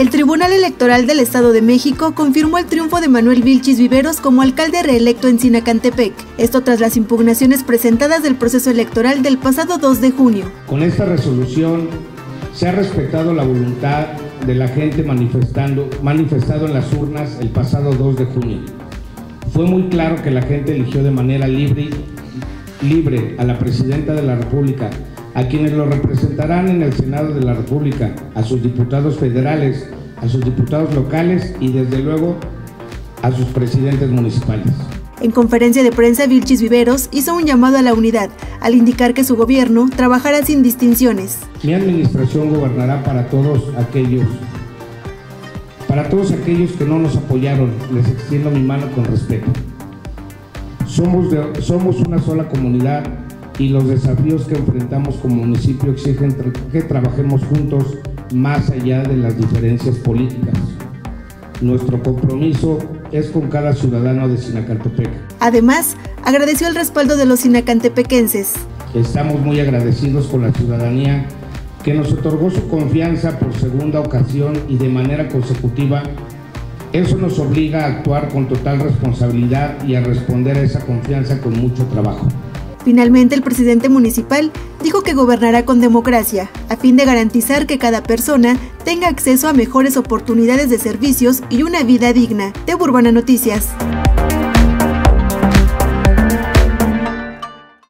El Tribunal Electoral del Estado de México confirmó el triunfo de Manuel Vilchis Viveros como alcalde reelecto en Sinacantepec. Esto tras las impugnaciones presentadas del proceso electoral del pasado 2 de junio. Con esta resolución se ha respetado la voluntad de la gente manifestando, manifestado en las urnas el pasado 2 de junio. Fue muy claro que la gente eligió de manera libre, libre a la presidenta de la República, a quienes lo representarán en el Senado de la República, a sus diputados federales, a sus diputados locales y desde luego a sus presidentes municipales. En conferencia de prensa, Vilchis Viveros hizo un llamado a la unidad, al indicar que su gobierno trabajará sin distinciones. Mi administración gobernará para todos aquellos, para todos aquellos que no nos apoyaron, les extiendo mi mano con respeto. Somos, de, somos una sola comunidad y los desafíos que enfrentamos como municipio exigen que trabajemos juntos más allá de las diferencias políticas. Nuestro compromiso es con cada ciudadano de Sinacantepec. Además, agradeció el respaldo de los sinacantepequenses. Estamos muy agradecidos con la ciudadanía que nos otorgó su confianza por segunda ocasión y de manera consecutiva. Eso nos obliga a actuar con total responsabilidad y a responder a esa confianza con mucho trabajo. Finalmente, el presidente municipal dijo que gobernará con democracia, a fin de garantizar que cada persona tenga acceso a mejores oportunidades de servicios y una vida digna. De Urbana Noticias.